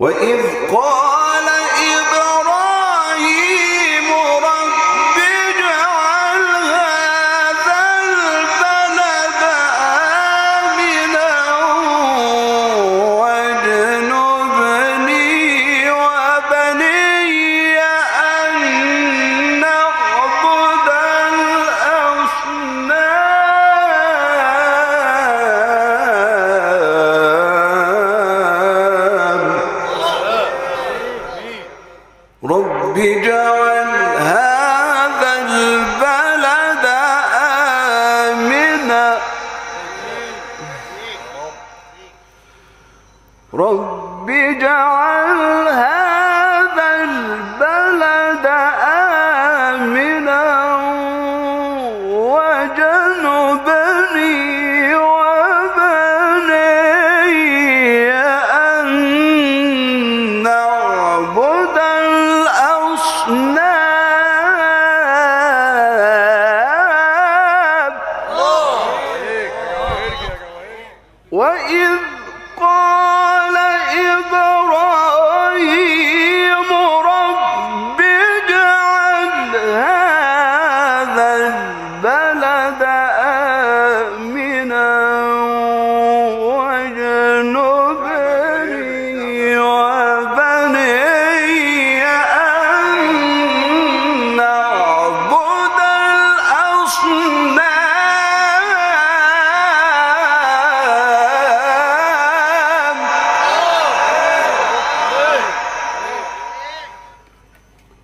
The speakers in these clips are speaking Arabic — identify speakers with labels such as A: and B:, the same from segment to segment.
A: وإذ قال رب اجعل هذا البلد آمنا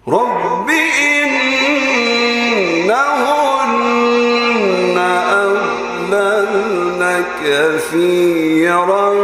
A: رب إنهن أضللن كثيرا